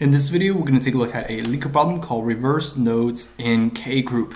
In this video, we're going to take a look at a LeetCode problem called reverse nodes in K group.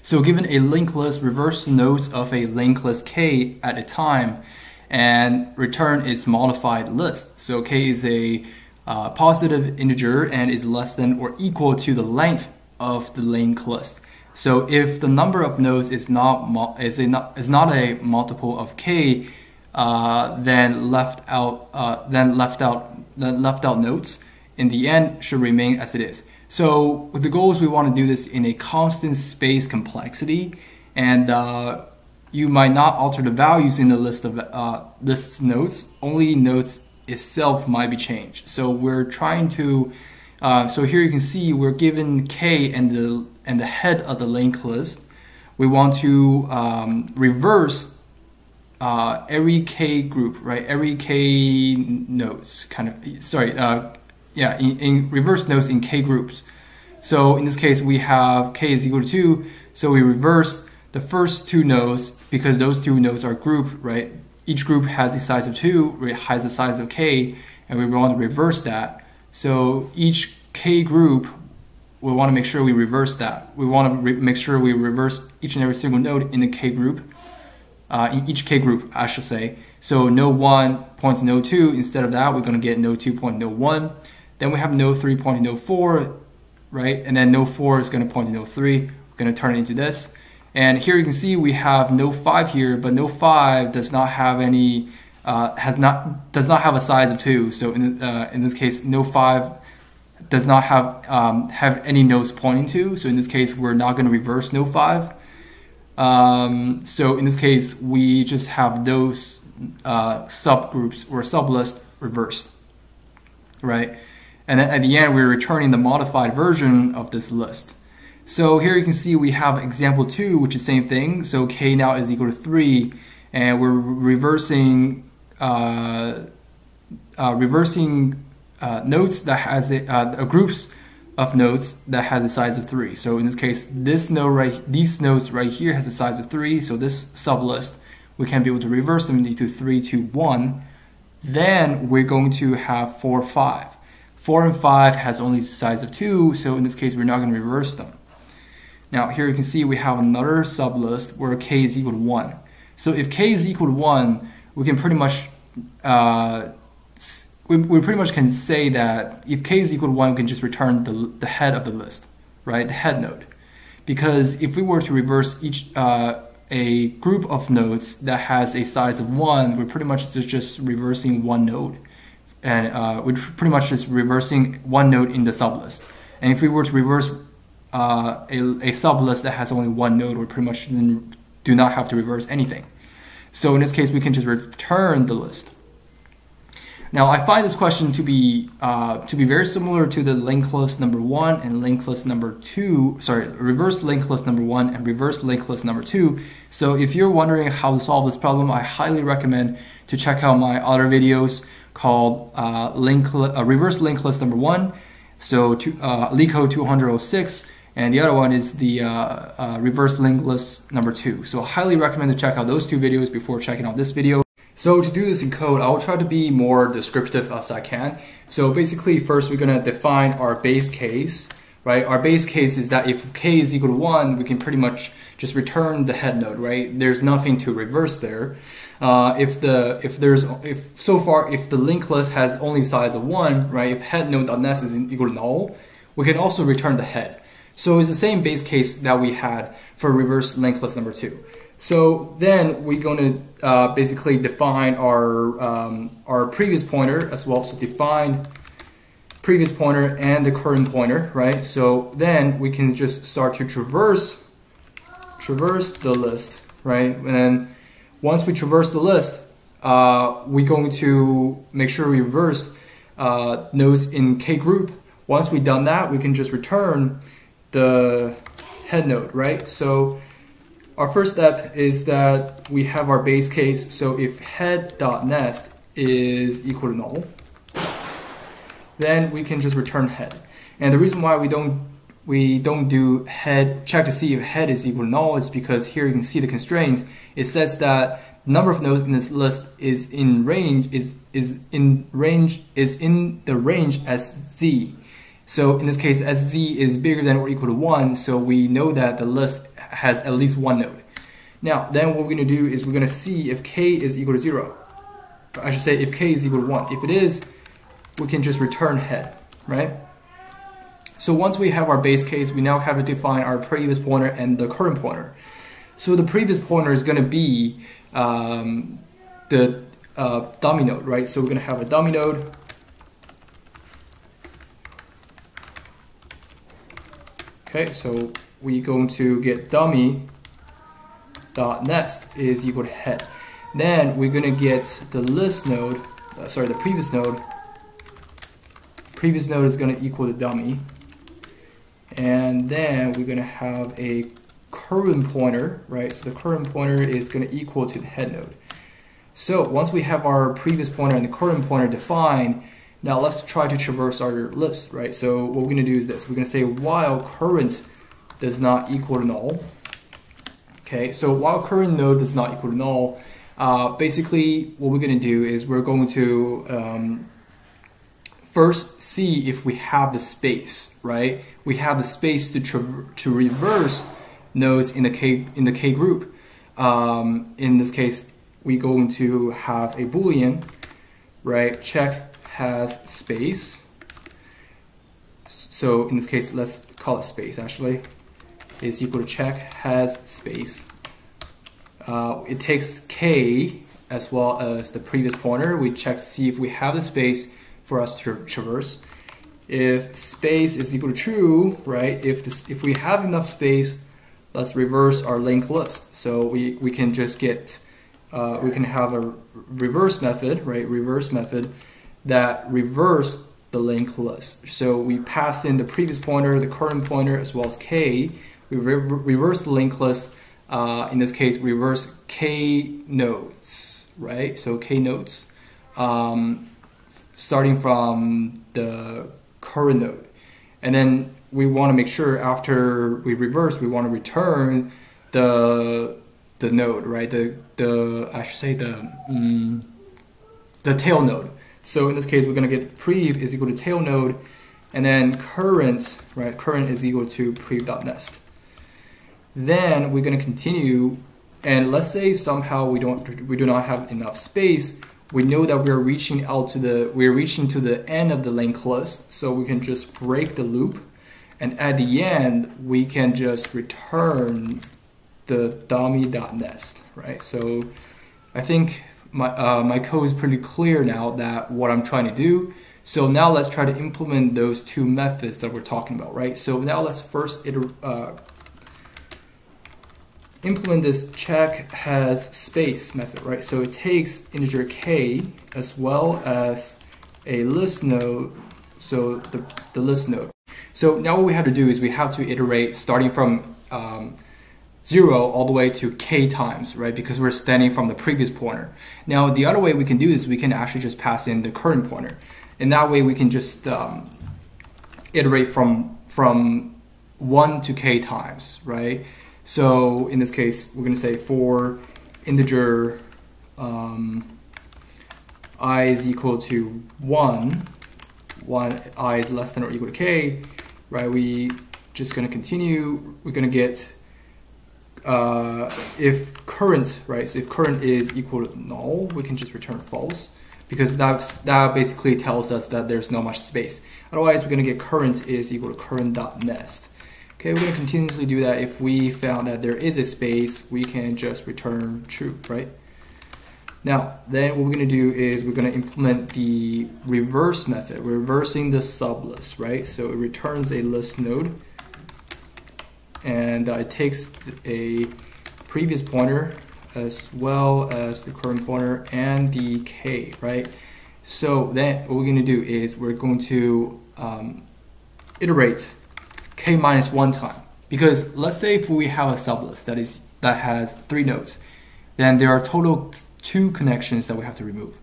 So given a linked list, reverse nodes of a linked list K at a time, and return its modified list. So K is a uh, positive integer and is less than or equal to the length of the linked list. So if the number of nodes is not is a not, is not a multiple of K, uh, then left out uh, then left out then left out nodes in the end should remain as it is. So the goal is we want to do this in a constant space complexity and uh, you might not alter the values in the list of uh, list nodes, only nodes itself might be changed. So we're trying to, uh, so here you can see we're given k and the, and the head of the linked list. We want to um, reverse uh, every k group, right? Every k nodes, kind of, sorry, uh, yeah, in, in reverse nodes in k groups. So in this case, we have k is equal to 2, so we reverse the first two nodes because those two nodes are group, right? Each group has a size of 2, it has a size of k, and we want to reverse that. So each k group, we want to make sure we reverse that. We want to make sure we reverse each and every single node in the k group, uh, in each k group, I should say. So node 1 points node 2. Instead of that, we're going to get node 2 point node 1. Then we have node 3 pointing node 4, right? And then node 4 is going to point to node 3. We're going to turn it into this. And here you can see we have node 5 here, but node 5 does not have any, uh, has not, does not have a size of 2. So in, uh, in this case, node 5 does not have, um, have any nodes pointing to. So in this case, we're not going to reverse node 5. Um, so in this case, we just have those uh, subgroups or sublist reversed, right? And then at the end, we're returning the modified version of this list. So here you can see we have example two, which is same thing. So k now is equal to three, and we're reversing uh, uh, reversing uh, nodes that has a, uh, groups of nodes that has a size of three. So in this case, this node right, these nodes right here has a size of three. So this sublist, we can be able to reverse them into three, two, one. Then we're going to have four, five. 4 and 5 has only size of 2, so in this case we're not going to reverse them. Now here you can see we have another sublist where k is equal to 1. So if k is equal to 1, we can pretty much uh, we, we pretty much can say that if k is equal to 1, we can just return the, the head of the list, right, the head node. Because if we were to reverse each uh, a group of nodes that has a size of 1, we're pretty much just, just reversing one node and uh, which pretty much is reversing one node in the sublist. And if we were to reverse uh, a, a sublist that has only one node, we pretty much do not have to reverse anything. So in this case, we can just return the list. Now I find this question to be uh, to be very similar to the linked list number one and linked list number two. Sorry, reverse linked list number one and reverse linked list number two. So if you're wondering how to solve this problem, I highly recommend to check out my other videos called uh, link uh, reverse linked list number one. So to, uh, LeetCode 206 and the other one is the uh, uh, reverse linked list number two. So I highly recommend to check out those two videos before checking out this video. So to do this in code, I will try to be more descriptive as I can. So basically first we're gonna define our base case, right? Our base case is that if k is equal to one, we can pretty much just return the head node, right? There's nothing to reverse there. Uh, if the if there's if so far if the linked list has only size of one, right? If head node.next is equal to null, we can also return the head. So it's the same base case that we had for reverse linked list number two. So then we're going to uh, basically define our um, our previous pointer as well. So define previous pointer and the current pointer, right? So then we can just start to traverse traverse the list, right? And then once we traverse the list, uh, we're going to make sure we reverse uh, nodes in K group. Once we've done that, we can just return the head node, right? So our first step is that we have our base case. So if head.next is equal to null, then we can just return head. And the reason why we don't we don't do head check to see if head is equal to null because here you can see the constraints. It says that number of nodes in this list is in range is is in range is in the range as z. So in this case, as z is bigger than or equal to 1, so we know that the list has at least one node. Now, then what we're going to do is we're going to see if k is equal to 0. I should say if k is equal to 1. If it is, we can just return head, right? So once we have our base case, we now have to define our previous pointer and the current pointer. So the previous pointer is going to be um, the uh, dummy node, right? So we're going to have a dummy node. Okay, so we're going to get dummy dot next is equal to head. Then we're going to get the list node, uh, sorry, the previous node. Previous node is going to equal to dummy. And then we're going to have a current pointer, right? So the current pointer is going to equal to the head node. So once we have our previous pointer and the current pointer defined, now let's try to traverse our list, right? So what we're going to do is this. We're going to say while current does not equal to null. Okay, so while current node does not equal to null, uh, basically what we're going to do is we're going to um, first see if we have the space, right? We have the space to to reverse nodes in the K in the K group. Um, in this case, we're going to have a boolean, right? Check has space. So in this case, let's call it space actually. Is equal to check has space. Uh, it takes k as well as the previous pointer. We check to see if we have the space for us to traverse. If space is equal to true, right? If this, if we have enough space, let's reverse our linked list. So we, we can just get, uh, we can have a reverse method, right? Reverse method that reverse the linked list. So we pass in the previous pointer, the current pointer, as well as k. We re reverse the linked list. Uh, in this case, reverse k nodes, right? So k nodes, um, starting from the current node. And then we want to make sure after we reverse, we want to return the the node, right? The the I should say the um, the tail node. So in this case, we're going to get prev is equal to tail node, and then current, right? Current is equal to prev.next. Then we're going to continue, and let's say somehow we don't we do not have enough space. We know that we're reaching out to the we're reaching to the end of the linked list, so we can just break the loop and at the end, we can just return the dummy.next, right? So I think my, uh, my code is pretty clear now that what I'm trying to do. So now let's try to implement those two methods that we're talking about, right? So now let's first uh, implement this check has space method, right? So it takes integer k as well as a list node, so the, the list node. So now what we have to do is we have to iterate starting from um, 0 all the way to k times, right? Because we're standing from the previous pointer. Now the other way we can do this, we can actually just pass in the current pointer. And that way we can just um, iterate from, from 1 to k times, right? So in this case, we're going to say for integer um, i is equal to 1, 1 i is less than or equal to k, right? We just going to continue. We're going to get uh, if current, right? So if current is equal to null, we can just return false because that's, that basically tells us that there's not much space. Otherwise, we're going to get current is equal to current.next. Okay, we're going to continuously do that. If we found that there is a space, we can just return true, right? Now, then what we're going to do is we're going to implement the reverse method, reversing the sublist, right? So it returns a list node, and it takes a previous pointer as well as the current pointer and the k, right? So then what we're going to do is we're going to um, iterate k minus one time. Because let's say if we have a sublist that is that has three nodes, then there are total two connections that we have to remove.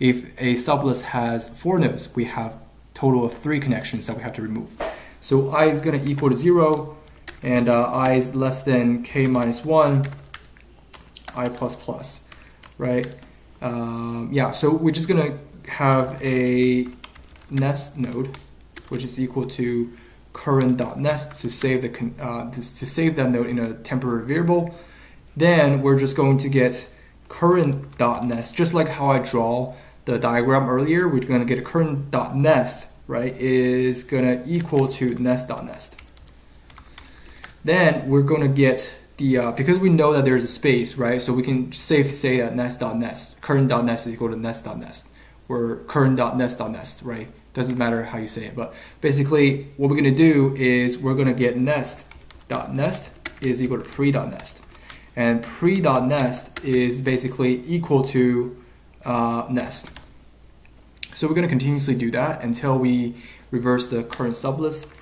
If a sublist has four nodes, we have total of three connections that we have to remove. So i is going to equal to 0, and uh, i is less than k minus 1, i plus plus, right? Um, yeah, so we're just going to have a next node, which is equal to current.next to save the uh, to save that node in a temporary variable. Then we're just going to get current.next, just like how I draw the diagram earlier. We're going to get a current.next, right, is going to equal to next.nest. Then we're going to get the, uh, because we know that there's a space, right, so we can safely say that next.nest, current.next is equal to next.nest, or current.next.nest, right? Doesn't matter how you say it, but basically what we're going to do is we're going to get next dot next is equal to pre dot next, And pre dot next is basically equal to uh, next. So we're going to continuously do that until we reverse the current sublist.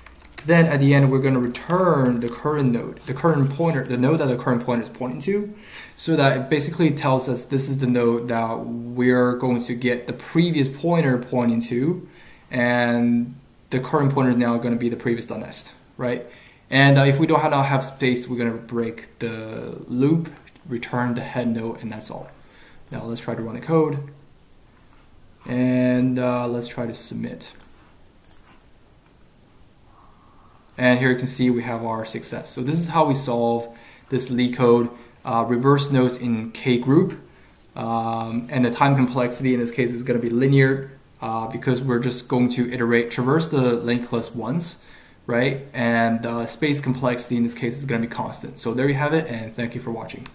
Then at the end, we're going to return the current node, the current pointer, the node that the current pointer is pointing to, so that it basically tells us this is the node that we're going to get the previous pointer pointing to, and the current pointer is now going to be the previous next, right? And uh, if we don't have, not have space, we're going to break the loop, return the head node, and that's all. Now let's try to run the code. And uh, let's try to submit. And here you can see we have our success. So this is how we solve this LeetCode uh, reverse nodes in K group. Um, and the time complexity in this case is going to be linear uh, because we're just going to iterate, traverse the linked list once, right? And uh, space complexity in this case is going to be constant. So there you have it, and thank you for watching.